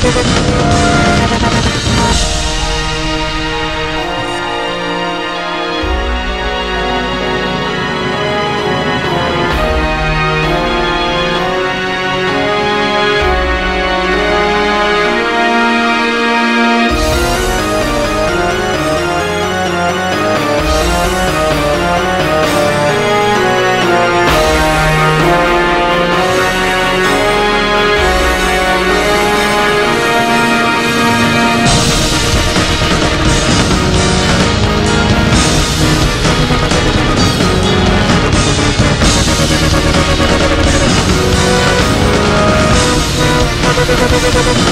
うん。ごめ。